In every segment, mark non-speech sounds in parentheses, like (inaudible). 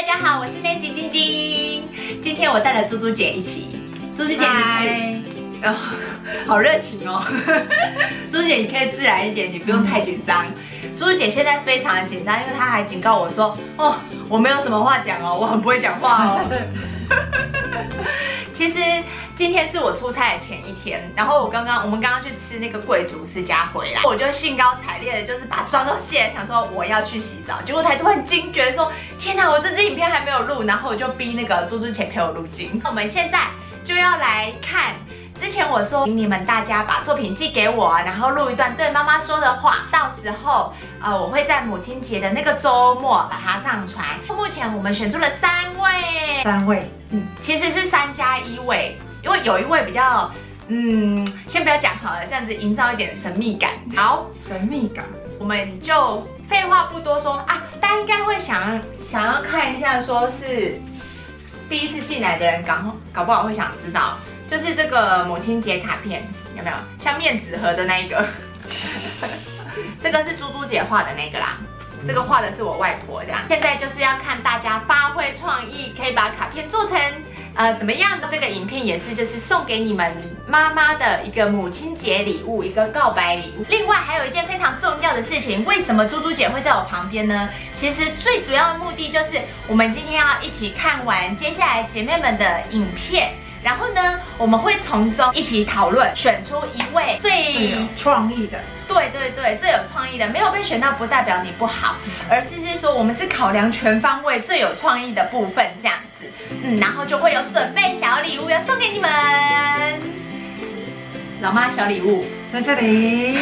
大家好，我是 Nancy 晶晶。今天我带了猪猪姐一起，猪猪姐你可以，嗨，哦，(laughs) 好热情哦。(laughs) 猪猪姐你可以自然一点，你不用太紧张。猪猪姐现在非常的紧张，因为她还警告我说，哦，我没有什么话讲哦，我很不会讲话哦。(laughs) 其实今天是我出差的前一天，然后我刚刚我们刚刚去吃那个贵族世家回来，我就兴高采烈的，就是把妆都卸了，想说我要去洗澡，结果才突然惊觉说，天哪，我这支影片还没有录，然后我就逼那个猪猪姐陪我录镜。我们现在就要来看。之前我说，请你们大家把作品寄给我，然后录一段对妈妈说的话。到时候，呃，我会在母亲节的那个周末把它上传。目前我们选出了三位，三位，嗯，其实是三加一位，因为有一位比较，嗯，先不要讲好了，这样子营造一点神秘感。好，神秘感，我们就废话不多说啊，大家应该会想想要看一下，说是第一次进来的人，搞搞不好会想知道，就是这个母亲节卡片有没有像面纸盒的那一个？(laughs) 这个是猪猪姐画的那个啦。这个画的是我外婆这样，现在就是要看大家发挥创意，可以把卡片做成呃什么样的？这个影片也是就是送给你们妈妈的一个母亲节礼物，一个告白礼物。另外还有一件非常重要的事情，为什么猪猪姐会在我旁边呢？其实最主要的目的就是我们今天要一起看完接下来姐妹们的影片。然后呢，我们会从中一起讨论，选出一位最有创意的，对对对，最有创意的，没有被选到不代表你不好，而是是说我们是考量全方位最有创意的部分这样子，嗯，然后就会有准备小礼物要送给你们，老妈小礼物。在这里，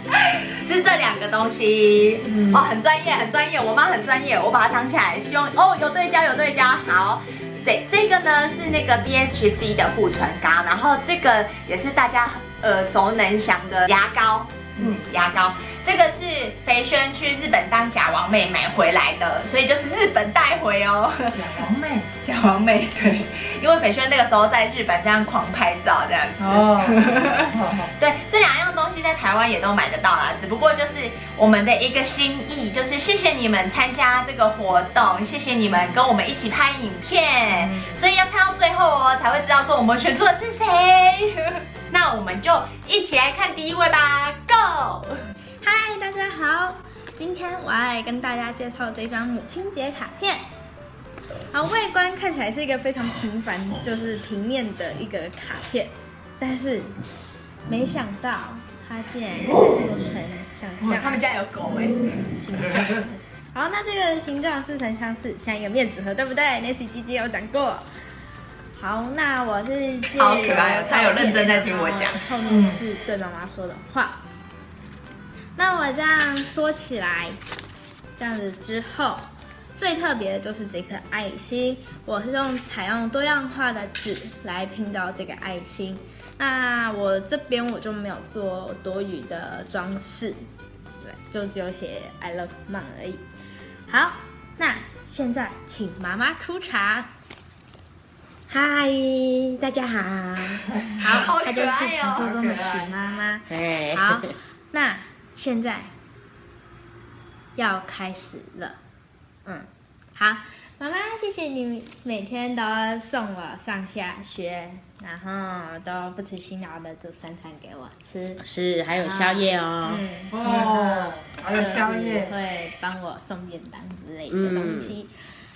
(laughs) 是这两个东西，嗯。哦，很专业，很专业，我妈很专业，我把它藏起来，希望哦有对焦有对焦，好。对，这个呢是那个 DHC 的护唇膏，然后这个也是大家耳熟能详的牙膏，嗯，牙膏，这个是肥轩去日本当假王妹买回来的，所以就是日本带回哦。假王妹，(laughs) 假王妹，对，因为肥轩那个时候在日本这样狂拍照这样子。哦，(laughs) 对，这两样东西在台湾也都买得到啦，只不过就是我们的一个心意，就是谢谢你们参加这个活动，谢谢你们跟我们一起拍影片，嗯。所以要看到最后哦，才会知道说我们选出的是谁。那我们就一起来看第一位吧，Go！嗨，大家好，今天我要来跟大家介绍这张母亲节卡片。好，外观看起来是一个非常平凡，就是平面的一个卡片，但是没想到它竟然做成像这样他们家有狗哎，形状。好，那这个形状似曾相识，像一个面纸盒，对不对？Nancy 姐姐有讲过。好，那我是借好可爱哦她有认真在听我讲后面是对妈妈说的话。那我这样说起来，这样子之后，最特别的就是这颗爱心，我是用采用多样化的纸来拼到这个爱心。那我这边我就没有做多余的装饰，对，就只有写 I love mom 而已。好，那现在请妈妈出场。嗨，大家好。好，好她就是传说中的许妈妈。哎，好，(laughs) 那现在要开始了。嗯，好，妈妈，谢谢你每天都送我上下学，然后都不辞辛劳的煮三餐给我吃。是还有宵夜哦。嗯，哦，还有宵夜，会帮我送便当之类的东西。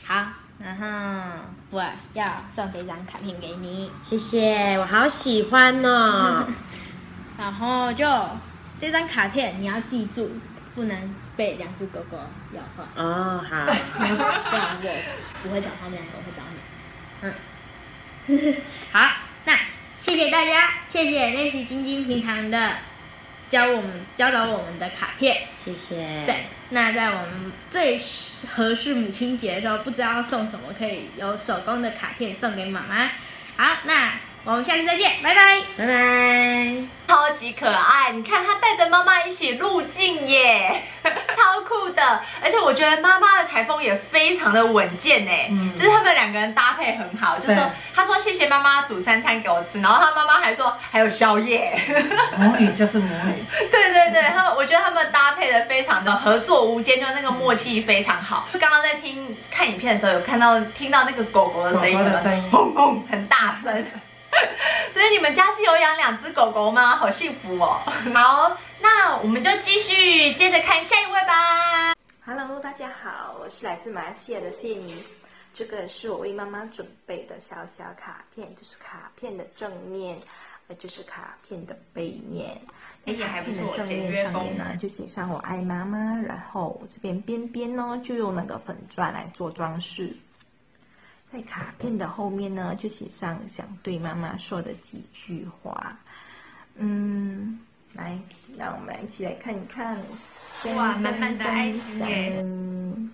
好，然后我要送这张卡片给你。谢谢，我好喜欢哦。(laughs) 然后就这张卡片你要记住，不能被两只狗狗咬坏，哦，好，不然我不会找他们两个，我会找你。嗯，(laughs) 好，那谢谢大家，谢谢 Nancy 晶晶平常的教我们教导我们的卡片。谢谢。对，那在我们最合适母亲节的时候，不知道送什么，可以有手工的卡片送给妈妈。好，那我们下次再见，拜拜。拜拜。超级可爱，你看他带着妈妈一起入境耶，(laughs) 超酷的。而且我觉得妈妈的台风也非常的稳健哎，嗯就是他们两个人搭配很好，就说对他说谢谢妈妈煮三餐给我吃，然后他妈妈还说还有宵夜。母女就是母女，(laughs) 对对对，他们我觉得他们搭配的非常的合作无间，就那个默契非常好。刚刚在听看影片的时候，有看到听到那个狗狗的声音吗狗狗的声音轰轰，很大声。(laughs) 所以你们家是有养两只狗狗吗？好幸福哦。(laughs) 好，那我们就继续接着看下一位吧。Hello，大家好，我是来自马来西亚的谢妮。这个是我为妈妈准备的小小卡片，就是卡片的正面，呃，就是卡片的背面。哎也还不错卡片的正简约风面上面呢，就写上我爱妈妈，然后这边边边呢就用那个粉钻来做装饰。在卡片的后面呢，就写上想对妈妈说的几句话。嗯，来，让我们一起来看一看。哇满满的爱心耶嗯，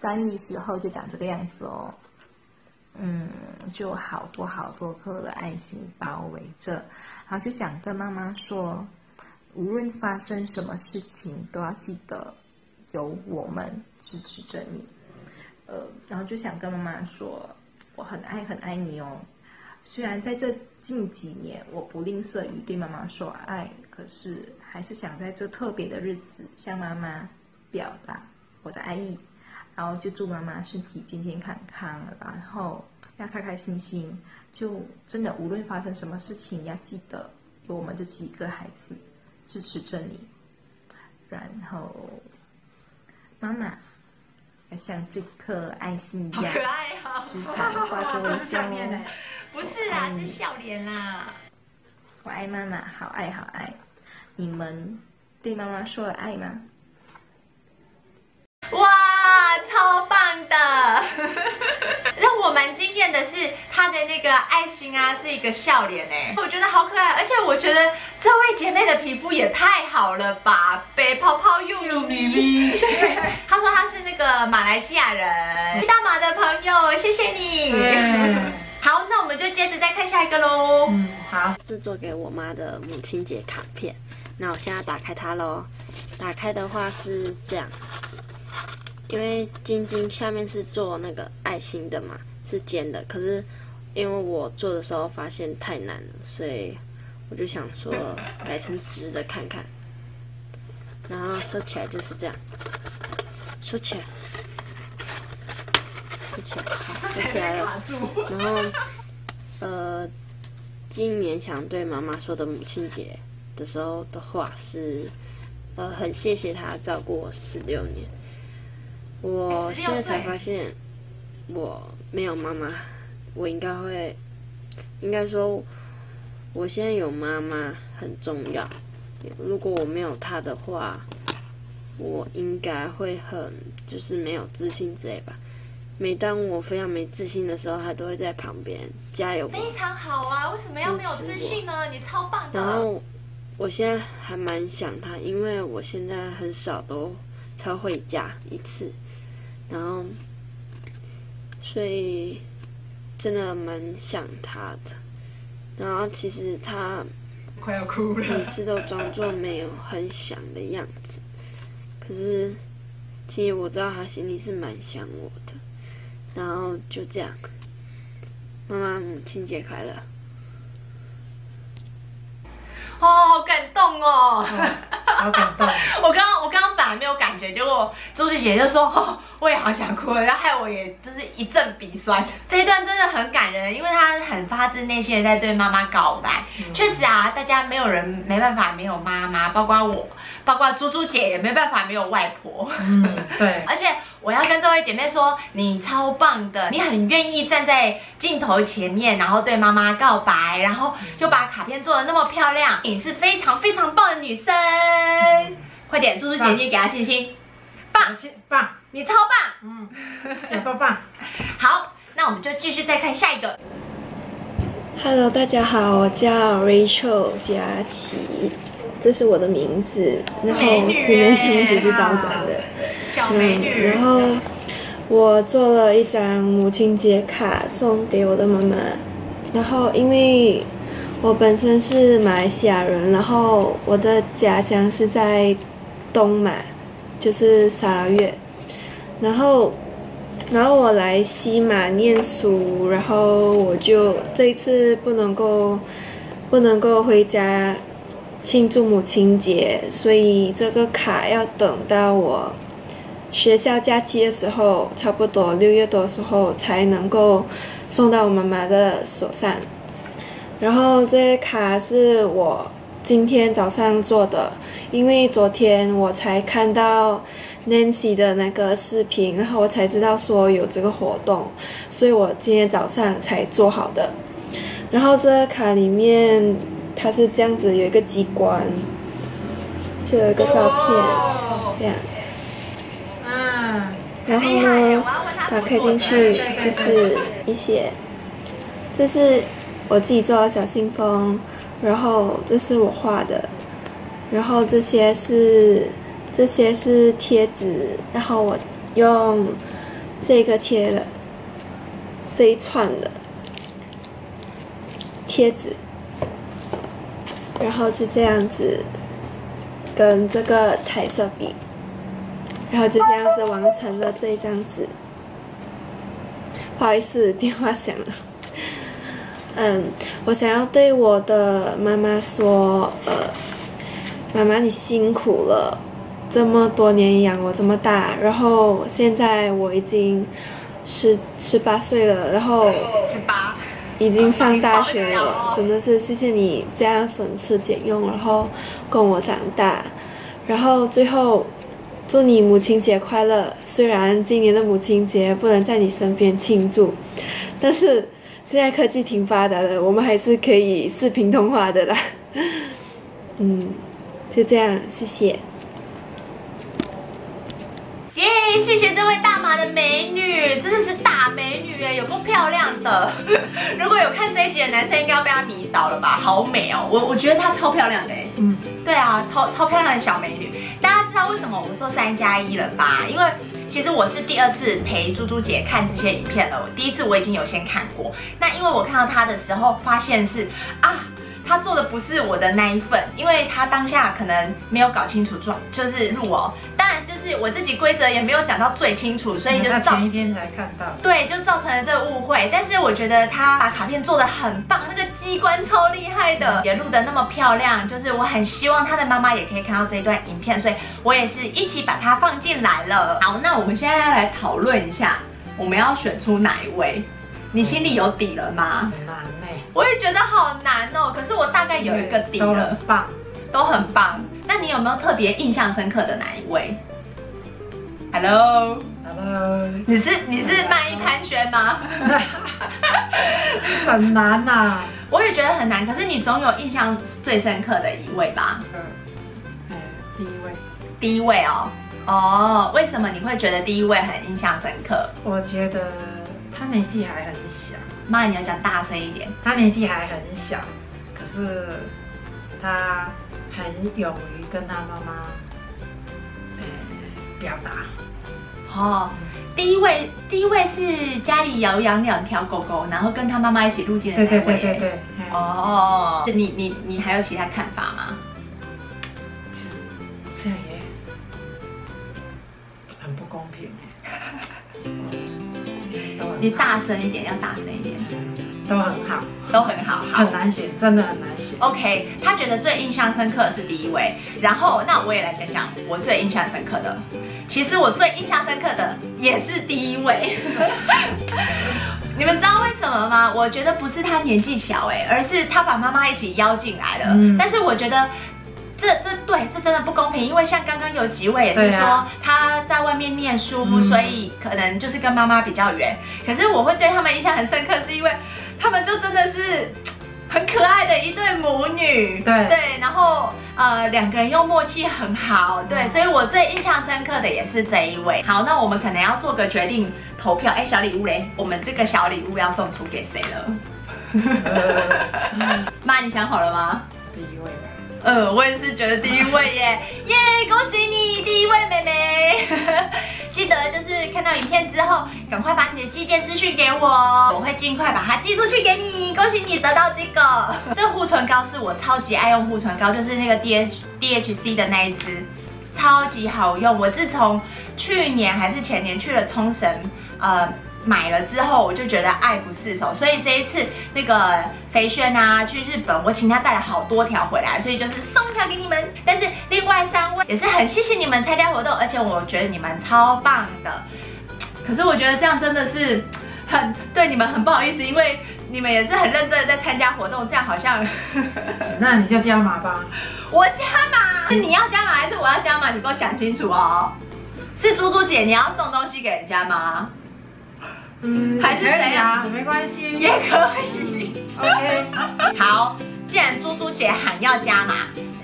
翻译时候就长这个样子哦。嗯，就好多好多颗的爱心包围着，然后就想跟妈妈说，无论发生什么事情，都要记得有我们支持着你。呃，然后就想跟妈妈说，我很爱很爱你哦。虽然在这近几年我不吝啬于对妈妈说爱，可是还是想在这特别的日子向妈妈表达我的爱意。然后就祝妈妈身体健健康康，然后要开开心心。就真的无论发生什么事情，要记得有我们这几个孩子支持着你。然后妈妈像这颗爱心一样，好可爱哦！时常挂着微笑下面的哦。不是啦，是笑脸啦。我爱妈妈，好爱好爱。你们对妈妈说了爱吗？哇，超棒的！蛮惊艳的是她的那个爱心啊，是一个笑脸哎，我觉得好可爱，而且我觉得这位姐妹的皮肤也太好了吧，被泡泡又咪咪。(laughs) 她说她是那个马来西亚人，大马的朋友，谢谢你。嗯好，那我们就接着再看下一个喽。嗯，好，是做给我妈的母亲节卡片。那我现在打开它喽。打开的话是这样，因为晶晶下面是做那个爱心的嘛，是尖的。可是因为我做的时候发现太难了，所以我就想说改成直的看看。然后收起来就是这样，收起来，收起来，好，收起来了。(laughs) 然后，呃，今年想对妈妈说的母亲节的时候的话是，呃，很谢谢她照顾我十六年。我现在才发现，我没有妈妈，我应该会，应该说，我现在有妈妈很重要。如果我没有她的话，我应该会很就是没有自信之类吧。每当我非常没自信的时候，她都会在旁边加油。非常好啊，为什么要没有自信呢？你超棒的。然后我现在还蛮想她，因为我现在很少都才回家一次，然后所以真的蛮想他的。然后其实他快要哭了每次都装作没有很想的样子，可是其实我知道他心里是蛮想我的。然后就这样，妈妈母亲节快乐。哦，好感动哦。好感动。我刚刚我刚刚本来没有感觉，结果朱姐姐就说、哦，我也好想哭了，然后害我也就是一阵鼻酸。(laughs) 这一段真的很感人，因为她很发自内心的在对妈妈告白。确实啊，大家没有人没办法没有妈妈，包括我，包括猪猪姐也没办法没有外婆。嗯，对，(laughs) 而且我要跟这位姐妹说，你超棒的，你很愿意站在镜头前面，然后对妈妈告白，然后又把卡片做的那么漂亮，你是非常非常棒的女生。快点，猪猪姐姐给她信心，棒，棒，你超棒。嗯，有多棒？好，那我们就继续再看下一个。Hello，大家好，我叫 Rachel 佳琪，这是我的名字，然后四年前只是倒转的，小美女，嗯，然后我做了一张母亲节卡送给我的妈妈，然后因为我本身是马来西亚人，然后我的家乡是在东马，就是沙拉越，然后然后我来西马念书，然后我就这一次不能够不能够回家庆祝母亲节，所以这个卡要等到我学校假期的时候，差不多六月多的时候才能够送到我妈妈的手上。然后这些卡是我今天早上做的，因为昨天我才看到 Nancy 的那个视频，然后我才知道说有这个活动，所以我今天早上才做好的。然后这个卡里面它是这样子，有一个机关，就有一个照片，这样。嗯，然后呢，打开进去就是一些，这是我自己做的小信封，然后这是我画的，然后这些是这些是贴纸，然后我用这个贴的这一串的贴纸，然后就这样子跟这个彩色笔。然后就这样子完成了这一张纸。不好意思，电话响了。嗯，我想要对我的妈妈说，呃，妈妈你辛苦了，这么多年养我这么大，然后现在我已经十十八岁了，然后十八，已经上大学了，真的是谢谢你这样省吃俭用，然后供我长大，然后最后祝你母亲节快乐。虽然今年的母亲节不能在你身边庆祝，但是现在科技挺发达的，我们还是可以视频通话的啦。(laughs) 嗯，就这样，谢谢。耶！谢谢这位大马的美女，真的是大美女哎，有够漂亮的。(laughs) 如果有看这一集的男生，应该要被她迷倒了吧？好美哦，我我觉得她超漂亮的哎。嗯，对啊，超超漂亮的小美女。大家知道为什么我说三加一了吧？因为其实我是第二次陪猪猪姐看这些影片了。第一次我已经有先看过，那因为我看到她的时候，发现是啊。她做的不是我的那一份，因为她当下可能没有搞清楚状，就是入哦。就是我自己规则也没有讲到最清楚，所以就前一天才看到。对，就造成了这个误会。但是我觉得他把卡片做的很棒，那个机关超厉害的，也录的那么漂亮。就是我很希望他的妈妈也可以看到这一段影片，所以我也是一起把它放进来了。好，那我们现在要来讨论一下，我们要选出哪一位？你心里有底了吗？很难呢，我也觉得好难哦，可是我大概有一个底都了很，棒。都很棒。那你有没有特别印象深刻的哪一位？Hello，Hello，你是你是曼一潘轩吗？(laughs) 很难呐、我也觉得很难，可是你总有印象最深刻的一位吧？嗯，哎，第一位，第一位哦，哦，为什么你会觉得第一位很印象深刻？我觉得他年纪还很小，妈，你要讲大声一点。他年纪还很小，可是他很勇于跟他妈妈，呃，表达。哦，第一位，第一位是家里有养两条狗狗，然后跟他妈妈一起入境的对那位。对对对对，对哦，你你你还有其他看法吗？这样也很不公平哎。(laughs) 你大声一点，要大声一点，都很好，都很好，好很。难选，真的很难选。OK，他觉得最印象深刻的是第一位，然后那我也来讲讲我最印象深刻的。其实我最印象深刻的也是第一位。(laughs) 你们知道为什么吗？我觉得不是他年纪小哎，而是他把妈妈一起邀进来了。嗯但是我觉得。这这对这真的不公平，因为像刚刚有几位也是说、啊他在外面念书，嗯所以可能就是跟妈妈比较远。可是我会对他们印象很深刻，是因为他们就真的是很可爱的一对母女。对对，然后呃两个人又默契很好，对，嗯所以我最印象深刻的也是这一位。好，那我们可能要做个决定，投票。哎，小礼物嘞，我们这个小礼物要送出给谁了？呃 (laughs) (laughs) 妈，你想好了吗？第一位吧，嗯，我也是觉得第一位耶，(laughs) 耶！恭喜你，第一位妹妹。(laughs) 记得就是看到影片之后，赶快把你的寄件资讯给我，我会尽快把它寄出去给你。恭喜你得到这个，(laughs) 这护唇膏是我超级爱用护唇膏，就是那个 D H D H C 的那一支，超级好用。我自从去年还是前年去了冲绳，呃。买了之后我就觉得爱不释手，所以这一次那个肥轩啊去日本，我请他带了好多条回来，所以就是送一条给你们。但是另外三位也是很谢谢你们参加活动，而且我觉得你们超棒的。可是我觉得这样真的是很对你们很不好意思，因为你们也是很认真的在参加活动，这样好像那你就加码吧。我加码，是 (laughs) 你要加码还是我要加码？你给我讲清楚哦。是猪猪姐，你要送东西给人家吗？嗯，还是怎样？没关系，也可以。OK，(laughs) 好，既然猪猪姐喊要加码，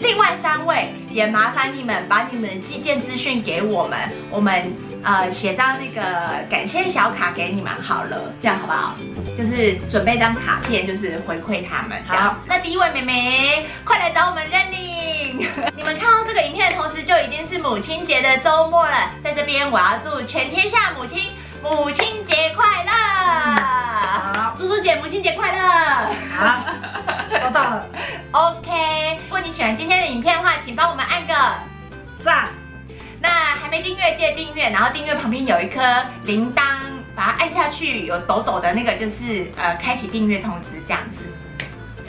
另外三位也麻烦你们把你们的寄件资讯给我们，我们呃写张那个感谢小卡给你们好了，这样好不好？就是准备张卡片，就是回馈他们。好，那第一位妹妹，快来找我们认领。(laughs) 你们看到这个影片的同时，就已经是母亲节的周末了。在这边，我要祝全天下母亲。母亲节快乐！好，猪猪姐，母亲节快乐！好，收到了。(laughs) OK，如果你喜欢今天的影片的话，请帮我们按个赞。那还没订阅，记得订阅，然后订阅旁边有一颗铃铛，把它按下去，有抖抖的那个就是呃，开启订阅通知这样子。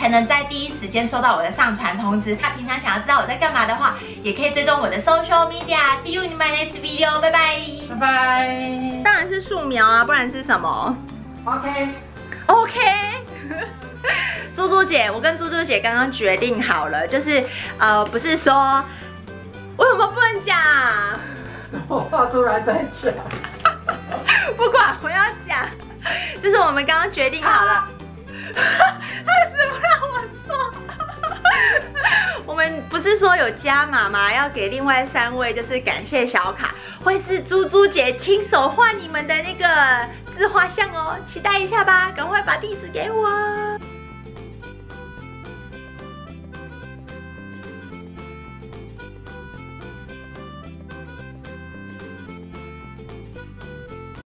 才能在第一时间收到我的上传通知。他平常想要知道我在干嘛的话，也可以追踪我的 social media。See you in my next video，拜拜，拜拜。当然是素描啊，不然是什么？OK，OK。(laughs) 猪猪姐，我跟猪猪姐刚刚决定好了，就是呃，不是说为什么不能讲？(laughs) 我画出来再讲。(laughs) 不管，我要讲，就是我们刚刚决定好了。为不是说有加码吗？要给另外三位就是感谢小卡，会是猪猪姐亲手画你们的那个自画像哦，期待一下吧，赶快把地址给我。